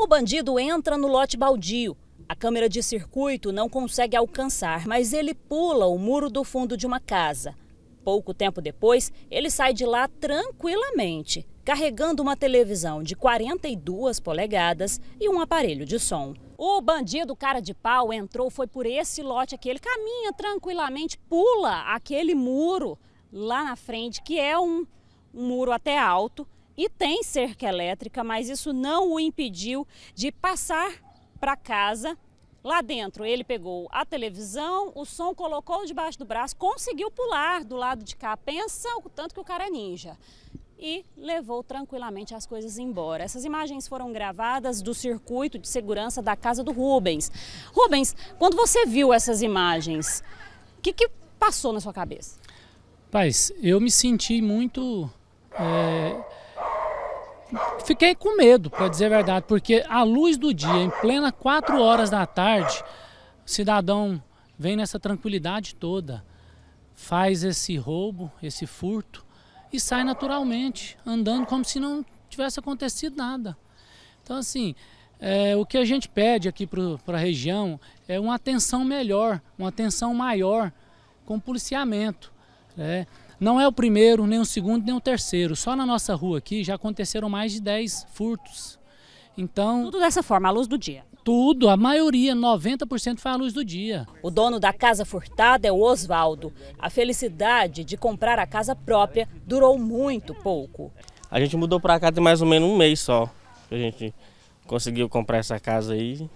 O bandido entra no lote baldio. A câmera de circuito não consegue alcançar, mas ele pula o muro do fundo de uma casa. Pouco tempo depois, ele sai de lá tranquilamente, carregando uma televisão de 42 polegadas e um aparelho de som. O bandido cara de pau entrou, foi por esse lote aqui. Ele caminha tranquilamente, pula aquele muro lá na frente, que é um, um muro até alto e tem cerca elétrica, mas isso não o impediu de passar para casa Lá dentro ele pegou a televisão, o som colocou debaixo do braço, conseguiu pular do lado de cá. Pensa o tanto que o cara é ninja. E levou tranquilamente as coisas embora. Essas imagens foram gravadas do circuito de segurança da casa do Rubens. Rubens, quando você viu essas imagens, o que, que passou na sua cabeça? Paz, eu me senti muito. É fiquei com medo, para dizer a verdade, porque à luz do dia, em plena 4 horas da tarde, o cidadão vem nessa tranquilidade toda, faz esse roubo, esse furto e sai naturalmente, andando como se não tivesse acontecido nada. Então, assim, é, o que a gente pede aqui para a região é uma atenção melhor, uma atenção maior com policiamento. Né? Não é o primeiro, nem o segundo, nem o terceiro. Só na nossa rua aqui já aconteceram mais de 10 furtos. Então, tudo dessa forma, à luz do dia. Tudo, a maioria, 90% foi à luz do dia. O dono da casa furtada é o Oswaldo. A felicidade de comprar a casa própria durou muito pouco. A gente mudou para cá tem mais ou menos um mês só. A gente conseguiu comprar essa casa aí.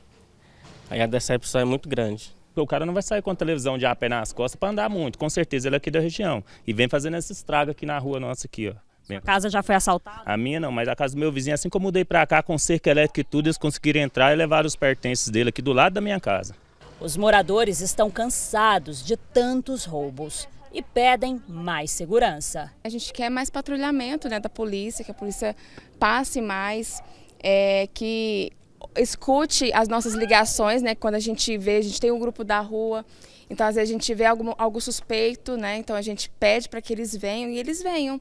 Aí a decepção é muito grande. O cara não vai sair com a televisão de a pé nas costas para andar muito. Com certeza ele é aqui da região. E vem fazendo esse estrago aqui na rua nossa aqui, ó. A casa já foi assaltada? A minha não, mas a casa do meu vizinho, assim como mudei para cá com cerca elétrica e tudo, eles conseguiram entrar e levar os pertences dele aqui do lado da minha casa. Os moradores estão cansados de tantos roubos e pedem mais segurança. A gente quer mais patrulhamento né, da polícia, que a polícia passe mais, é, que escute as nossas ligações, né? Quando a gente vê, a gente tem um grupo da rua, então às vezes a gente vê algo, algo suspeito, né? Então a gente pede para que eles venham e eles venham.